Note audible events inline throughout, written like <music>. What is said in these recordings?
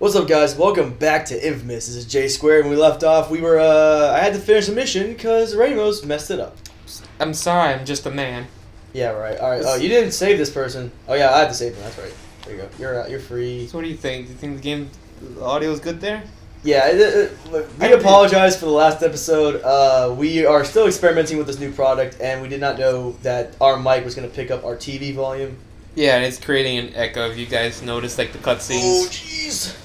What's up, guys? Welcome back to Infamous. This is J Square, and we left off, we were uh, I had to finish a mission because Ramos messed it up. I'm sorry, I'm just a man. Yeah, right. All right. Oh, you didn't save this person. Oh yeah, I had to save him. That's right. There you go. You're uh, you're free. So what do you think? Do you think the game, the audio is good there? Yeah. It, it, look, we apologize for the last episode. Uh, we are still experimenting with this new product, and we did not know that our mic was going to pick up our TV volume. Yeah, and it's creating an echo. If you guys notice, like the cutscenes. Oh, jeez.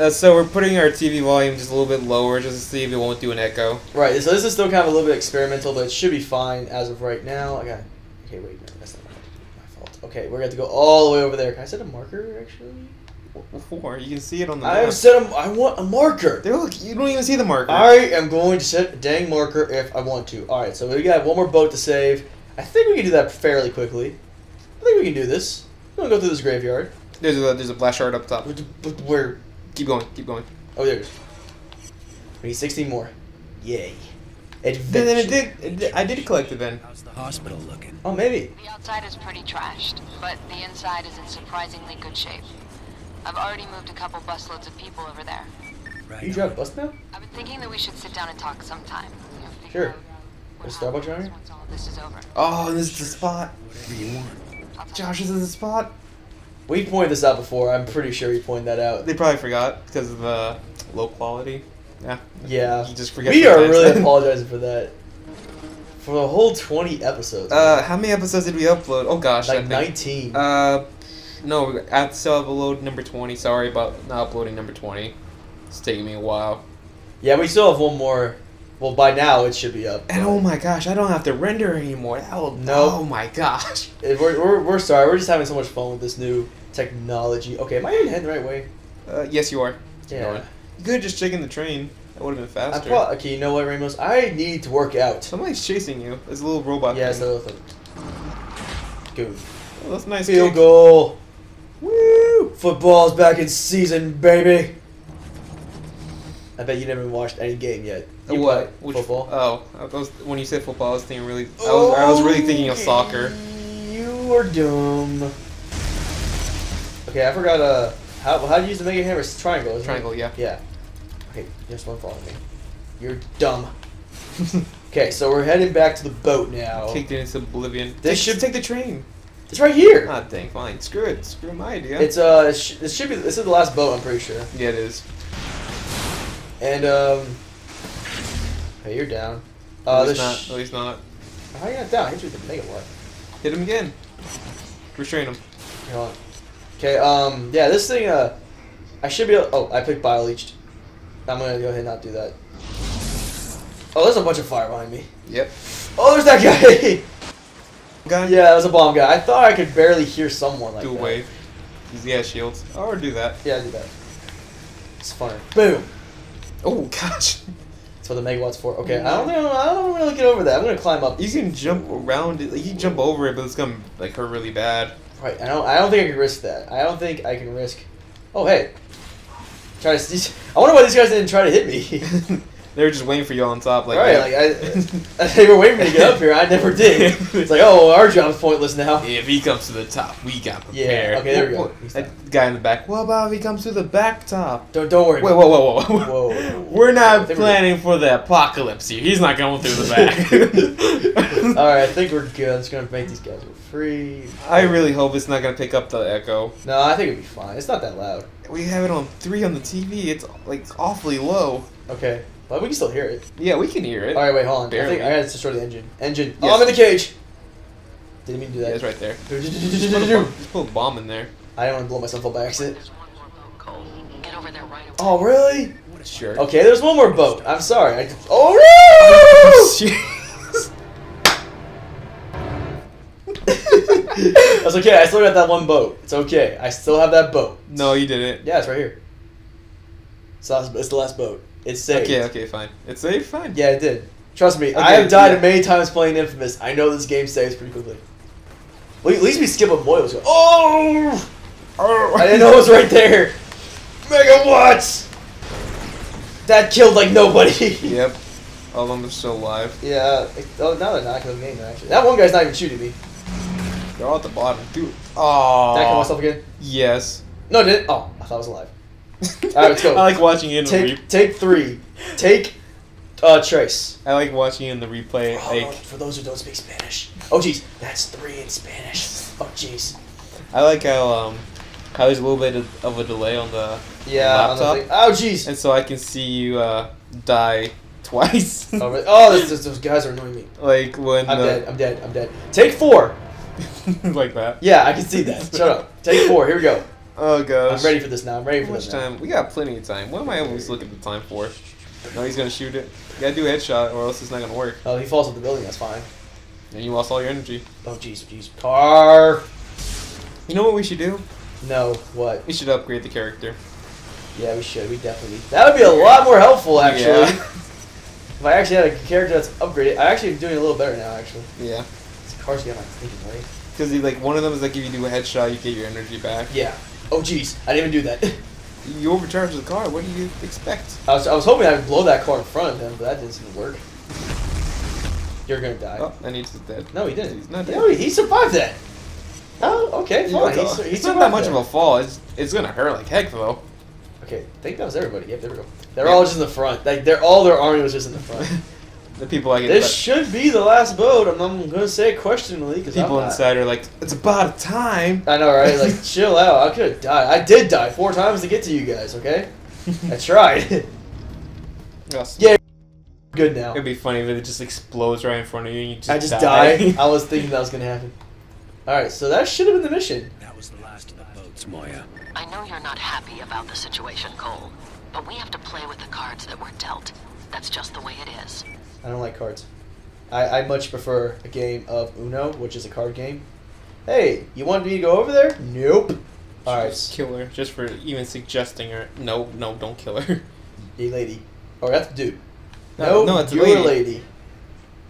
Uh, so we're putting our TV volume just a little bit lower, just to see if it won't do an echo. Right. So this is still kind of a little bit experimental, but it should be fine as of right now. I got. Okay, wait. No, that's not my, my fault. Okay, we're going to go all the way over there. Can I set a marker actually? Four, you can see it on the. I have set a. I want a marker. There, look, you don't even see the marker. I am going to set a dang marker if I want to. All right, so we got one more boat to save. I think we can do that fairly quickly. I think we can do this. I'm gonna go through this graveyard. There's a there's a blast shard up top. Where? Keep going, keep going. Oh, there it is. We need 16 more. Yay. Then, Adventure. then it did, it did. I did collect it then. How's the hospital looking? Oh, maybe. The outside is pretty trashed, but the inside is in surprisingly good shape. I've already moved a couple busloads of people over there. Right. You drive a bus now? I've been thinking that we should sit down and talk sometime. You know, Sure. out what There's Starbucks happens around here? Once all of this is over. Oh, this is the spot. Whatever you want. I'll tell Josh, is in the spot. We pointed this out before. I'm pretty sure we pointed that out. They probably forgot because of the low quality. Yeah. Yeah. You just forget. We are sometimes. really <laughs> apologizing for that. For the whole 20 episodes. Uh, how many episodes did we upload? Oh gosh, I like think. 19. Uh, no, at still have load number twenty. Sorry about not uploading number twenty. It's taking me a while. yeah, we still have one more. Well, by now it should be up. And oh my gosh, I don't have to render anymore. That will, Nope. Oh my gosh. <laughs> Eh, We're, we're, we're sorry. We're just having so much fun with this new technology. Okay, am I even heading the right way? Uh, yes, you are. Keep Yeah. going. You could have just taken the train. That would have been I faster. pro- okay, you know what, Ramos? I need to work out. Somebody's chasing you. There's a little robot. Yeah, thing. little thing. Good. Oh, that's a nice. Field kick. goal. Woo! Football's back in season, baby. I bet you never watched any game yet. You what? Which- football? Oh, I was, when you said football, I was thinking really. I was, I was really thinking of soccer. You are dumb. Okay, I forgot. Uh, how how do you use the mega hammer? It's triangle. Isn't Triangle, It? yeah. Yeah. Okay, just one follow me. You're dumb. <laughs> okay, so we're heading back to the boat now. Kicked it into oblivion. This Take- should- take the train. It's right here. Ah, dang, fine. Screw it. Screw my idea. It's uh, it, sh- it should be. This is the last boat. I'm pretty sure. yeah, it is. And um, hey, you're down. Uh, least not. sh- At least not. how are you not down? I hit you with the mega what? Hit him again. Restrain him. Okay. Um. Yeah. This thing. Uh. I should be. Able- oh, I picked bio leached. I'm gonna go ahead and not do that. Oh, there's a bunch of fire behind me. Yep. Oh, there's that guy. <laughs> Guy. yeah, that was a bomb guy. I thought I could barely hear someone like do that. away. He has shields. Or do that. Yeah, do that. It's funner. Boom. Oh <laughs> gosh. That's what the megawatts for. Okay. I don't think I don't really get over that. I'm gonna climb up. You can jump around it. Like, you can jump over it, but it's gonna like hurt really bad. Right. I don't. I don't think I can risk that. I don't think I can risk. Oh hey. Try to. <laughs> I wonder why these guys didn't try to hit me. <laughs> they were just waiting for you on top. Like. right. Like I. <laughs> they were waiting for me to get up here. I never did. <laughs> It's like oh, our job's pointless now. if he comes to the top, we got prepared. Yeah, okay, there we go. That guy in the back. What about if he comes to the back top? Don't don't worry. Wait, whoa, whoa, whoa, Whoa, whoa. We're not planning for the apocalypse here. He's not going through the back. <laughs> All right. I think we're good. I'm just gonna make these guys free. I really hope it's not gonna pick up the echo. No, I think it'll be fine. It's not that loud. We have it on three on the TV. It's like awfully low. Okay. But we can still hear it. Yeah, we can hear it. All right. Wait. Hold on. I think I gotta destroy the engine. Engine. Oh, I'm in the cage. Didn't mean to do Yeah, that. it's right there. Just put, a, I bomb- just put a bomb in there. I didn't want to blow myself up by accident. There's one more boat, Get over there right away. Oh, really? Sure. Okay, there's one more boat. I'm sorry. I, oh, Jeez. <laughs> no! <laughs> That's okay. I still got that one boat. It's okay. I still have that boat. no, you didn't. Yeah, it's right here. It's it's the last boat. It's safe. Okay, okay, fine. It's safe, fine. Yeah, it did. Trust me, I have died yeah. many times playing Infamous. I know this game saves pretty quickly. Well, at least we skip a Moyles. Oh! oh! <laughs> I didn't know it was right there. Megawatts! That killed like nobody. <laughs> Yep. All of them are still alive. yeah. Uh, oh, now they're not killing me. Actually, that one guy's not even shooting me. They're all at the bottom. Dude. Oh. Did I kill myself again? Yes. No, I didn't. Oh, I thought I was alive. <laughs> Alright, let's go. I like watching it in the re- Take take three. Take uh Tres. I like watching in the replay. Oh, Like for those who don't speak Spanish. Oh jeez, that's three in Spanish. Oh jeez. I like how um how there's a little bit of, of a delay on the Yeah. the laptop, thing. Oh jeez. and so I can see you uh die <laughs> twice. Oh, really? oh this, this, those guys are annoying me. like when I'm the, dead. I'm dead. I'm dead. Take four. <laughs> like that. Yeah, I can see that. Shut up. Take four. Here we go. Oh gosh. I'm ready for this now. I'm ready How for much this now. time? We got plenty of time. What am I always looking at the time for? No, he's gonna shoot it. You gotta do a headshot, or else it's not gonna work. Oh, he falls off the building. That's fine. And you lost all your energy. Oh jeez, jeez. Car. You know what we should do? No. What? We should upgrade the character. Yeah, we should. We definitely. That would be a lot more helpful, actually. Yeah. If I actually had a character that's upgraded, I actually am doing a little better now. Actually, yeah. this car's getting my thinking way. Because like one of them is like if you do a headshot, you get your energy back. Yeah. Oh jeez, I didn't even do that. <laughs> You overcharge the car. What do you expect? I was, I was hoping I would blow that car in front of him, but that didn't seem to work. You're gonna die. Oh, and he's dead. No, he didn't. He's not dead. No, he, survived that. Oh, okay, fine. Okay. He, sur- he it's not that much of a fall. It's it's gonna hurt like heck though. Okay, I think that was everybody. Yep, there we go. They're Yeah. all just in the front. Like they're all their army was just in the front. <laughs> The people like it. this should be the last boat. I'm, I'm gonna say it questionably because people I'm not. inside are like, it's about time. I know, right? Like, <laughs> chill out. I could have died. I did die four times to get to you guys. Okay, I <laughs> tried. Yes. Yeah. Good now. It'd be funny if it just explodes right in front of you and you just I just die. died. <laughs> I was thinking that was gonna happen. All right, so that should have been the mission. That was the last of the boats, Moya. I know you're not happy about the situation, Cole, but we have to play with the cards that were dealt. That's just the way it is. I don't like cards. I, I much prefer a game of Uno, which is a card game. Hey, you want me to go over there? Nope. All right, Just kill her just for even suggesting her. No, no, don't kill her. a lady. Or that's a dude. No, No, no, it's a you're lady. a lady.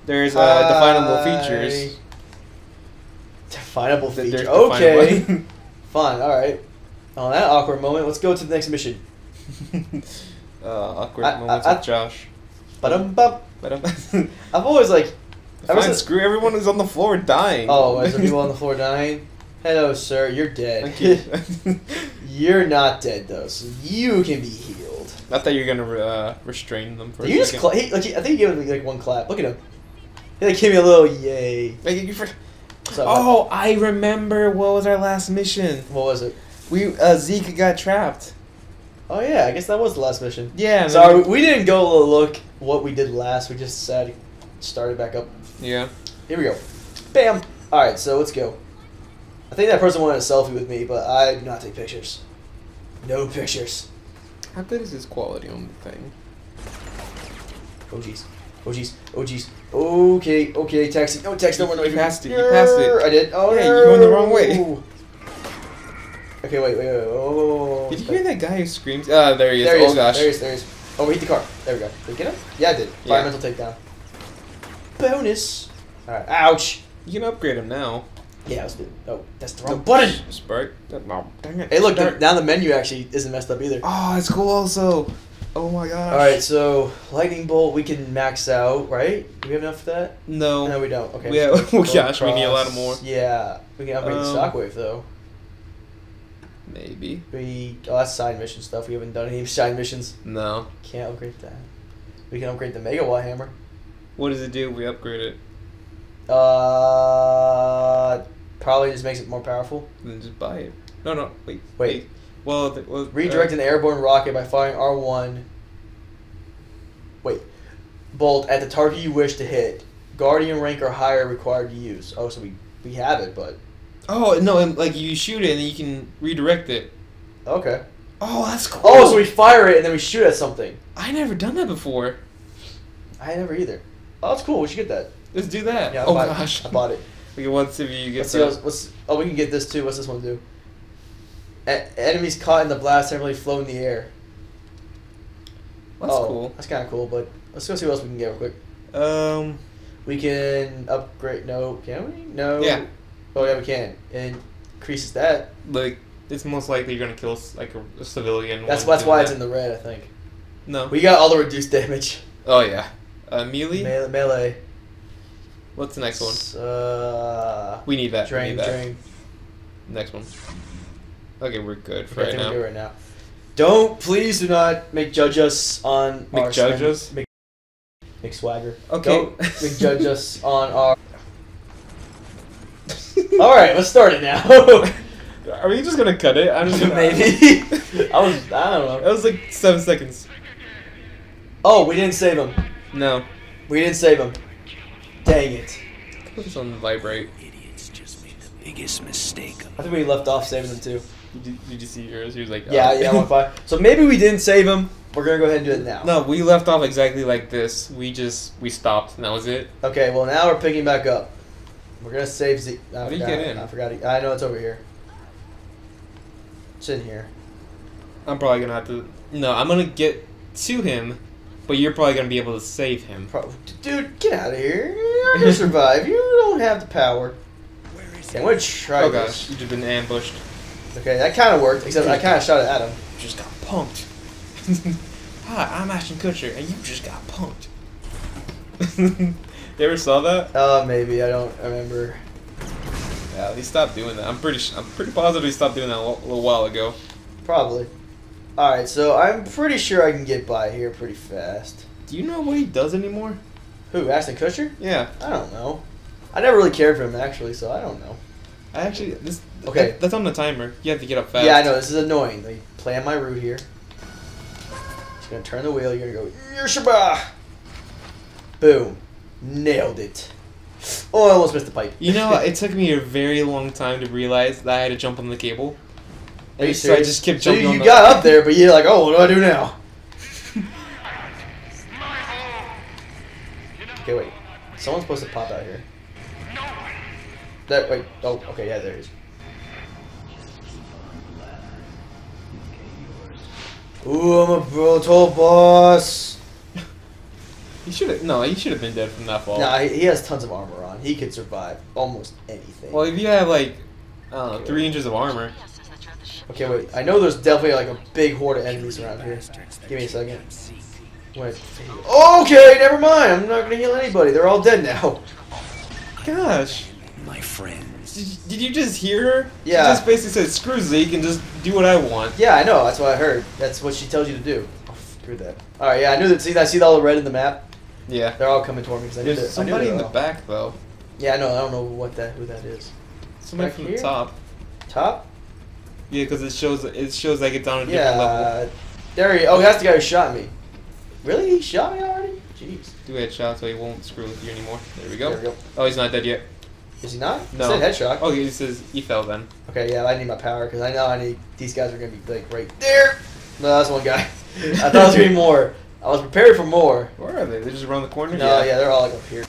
There's uh, definable features. Definable features. Okay. definable- <laughs> Fine. All right. On that awkward moment, let's go to the next mission. <laughs> uh, awkward I- moments I- with Josh. But um, bum. But I'm <laughs> I've always like. ever Fine, since- screw everyone who's on the floor dying. Oh, is there <laughs> people on the floor dying? Hello, sir. You're dead. Thank you. <laughs> You're not dead though, so you can be healed. Not that you're gonna uh, restrain them for a you just cla he, like, I think he gave me like one clap. Look at him. He like gave me a little yay. Like, you for- So, oh, I remember. What was our last mission? what was it? We uh, Zeke got trapped. Oh yeah, I guess that was the last mission. Yeah. Sorry, we didn't go look what we did last. We just decided to start it back up. Yeah. Here we go. Bam. All right, so let's go. I think that person wanted a selfie with me, but I do not take pictures. No pictures. How good is this quality on the thing? Oh jeez. Oh jeez. Oh jeez. Okay. Okay. Taxi. No taxi. Don't run away You passed it, you passed it. I did. Oh Yeah, no. you're going the wrong way. Okay. Wait. Wait. Wait. whoa. Did you hear that guy who screams? Ah, there he is. There he oh is. gosh. There he is. There he is. Oh, we hit the car. There we go. Did we get him? Yeah, I did. Yeah. Environmental takedown. Bonus. All right. Ouch. You can upgrade him now. Yeah, let's do it. Oh, that's the wrong button. Spark. No, dang it. Hey, look. The, now the menu actually isn't messed up either. Oh, it's cool also. Oh my gosh. All right. So lightning bolt we can max out, right? Do we have enough for that? No. No, we don't. Okay. <laughs> Oh go gosh, we need a lot more. Yeah, we can upgrade the Um, shockwave though. Maybe. We oh that's side mission stuff. We haven't done any <laughs> side missions. No. Can't upgrade that. We can upgrade the megawatt hammer. What does it do we upgrade it? Uh, probably just makes it more powerful. Then just buy it. No, no. Wait. Wait. Well, th- well Redirect uh, an airborne rocket by firing R one. Wait, bolt at the target you wish to hit. Guardian rank or higher required to use. Oh, so we we have it, but Oh no! And, like you shoot it and you can redirect it. okay. Oh, that's cool. Oh, so we fire it and then we shoot at something. I never done that before. I never either. Oh, that's cool. We should get that. Let's do that. Yeah, I oh gosh. It. I bought it. Okay, once if you get Let's see. the- What's, what's oh we can get this too. What's this one do? Enemies caught in the blast temporarily float in the air. That's oh, cool. That's kind of cool. But let's go see what else we can get real quick. Um. We can upgrade. No, can we? No. Yeah. Oh yeah, we can. It increases that. Like it's most likely you're gonna kill like a, a civilian. That's that's why it's in the red. I think No. we got all the reduced damage. oh yeah. Uh, melee. Melee. melee. What's the next one? Uh, We need that. drain. need that. Drain. Next one. Okay, we're good for Okay, right now. we do it right now. Don't please do not make judge us on our McJudge spend- us? Mc, McSwagger. Okay. Don't <laughs> McJudge us on our. <laughs> All right, let's start it now. <laughs> Are we just gonna cut it? I'm just gonna Maybe. <laughs> I was. I don't That know. was like seven seconds. Oh, we didn't save him. No. We didn't save him. Dang it. Put this on vibrate. Idiots just made the biggest mistake. I think we left off saving him too. Did, did you see yours? He was like, Yeah, oh. yeah, one five. So maybe we didn't save him. We're gonna go ahead and do it now. No, we left off exactly like this. We just we stopped, and that was it. Okay, well now we're picking back up. We're gonna save Z. I How do you forgot- get in? I forgot. I know it's over here. It's in here. I'm probably gonna have to. No, I'm gonna get to him, but you're probably gonna be able to save him. Pro- Dude, get out of here! You're gonna survive. You don't have the power. Where is Okay, I'm gonna try Oh this. gosh, you just been ambushed. Okay, that kind of worked. Except I kind of shot it at him. Just got punked. <laughs> Hi, I'm Ashton Kutcher, and you just got punked. <laughs> you ever saw that? Uh, maybe I don't remember. Yeah, he stopped doing that. I'm pretty. I'm pretty positive he stopped doing that a little, while ago. Probably. All right, so I'm pretty sure I can get by here pretty fast. Do you know what he does anymore? Who? Ashton Kutcher? Yeah, I don't know. I never really cared for him actually, so I don't know. I actually this. Okay. that- that's on the timer. You have to get up fast. Yeah, I know this is annoying. Like plan my route here. Just gonna turn the wheel. You're gonna go. Yershaba! Boom, nailed it. Oh, I almost missed the pipe. You know, it <laughs> took me a very long time to realize that I had to jump on the cable. Are you so I just kept So jumping you, on you the- got up <laughs> there, but you're like, oh, what do I do now? Okay, wait. Someone's supposed to pop out here. That wait. Oh, okay, yeah, there he is. Ooh, I'm a brutal boss. He should have. No, he should have been dead from that fall. Nah, he, he has tons of armor on. He could survive almost anything. Well, if you have like, I don't know, three inches of armor. Okay, wait. I know there's definitely like a big horde of enemies around here. Give me a second. Wait. Okay, never mind. I'm not gonna heal anybody. They're all dead now. Gosh, my friends? did, did you just hear her? Yeah. She just basically said, "Screw Zeke and just do what I want." Yeah, I know. That's what I heard. That's what she tells you to do. Oh, screw that. All right. Yeah, I knew that. See, I see all the red in the map. Yeah. They're all coming toward me because I knew There's knew somebody in the all- back though. Yeah, I know. I don't know what that who that is. Somebody Back from here? the top. Top. Yeah, because it shows it shows like it's on a different Yeah. level. There he. Oh, that's the guy who shot me. Really? He shot me already? Jeez. Do a headshot so he won't screw with you anymore. There we go. There we go. Oh, he's not dead yet. Is he not? No. He said headshot. Oh, he says he fell then. Okay, yeah, I need my power because I know I need these guys are gonna be like right there. No, that's one guy. <laughs> I thought it was gonna be more. I was prepared for more. Where are they? They just around the corner. No, yeah, they're all like up here,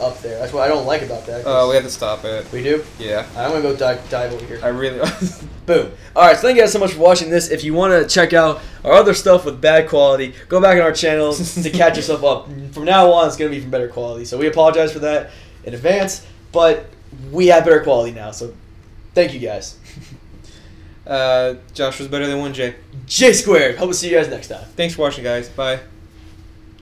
up there. That's what I don't like about that. Oh, we have to stop it. we do. Yeah. I'm gonna go dive, dive over here. I really. <laughs> Boom. All right, so thank you guys so much for watching this. If you want to check out our other stuff with bad quality, go back in our channel <laughs> to catch yourself up. From now on, it's going to be from better quality. So we apologize for that in advance, but we have better quality now. So thank you guys. Uh, Josh was better than one J. J squared. Hope to see you guys next time. Thanks for watching, guys. Bye.